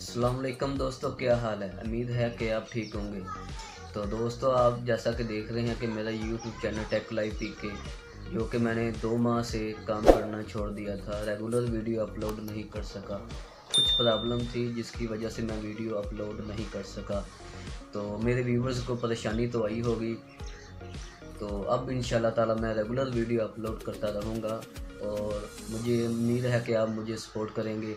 असलम दोस्तों, क्या हाल है? उम्मीद है कि आप ठीक होंगे। तो दोस्तों, आप जैसा कि देख रहे हैं कि मेरा YouTube channel Tech Live P K जो कि मैंने दो माह से काम करना छोड़ दिया था रेगुलर वीडियो अपलोड नहीं कर सका। कुछ प्रॉब्लम थी, जिसकी वजह से मैं वीडियो अपलोड नहीं कर सका। तो मेरे व्यूवर्स को परेशानी तो आई होगी। तो अब इन ताला मैं रेगुलर वीडियो अपलोड करता रहूँगा, और मुझे उम्मीद है कि आप मुझे सपोर्ट करेंगे।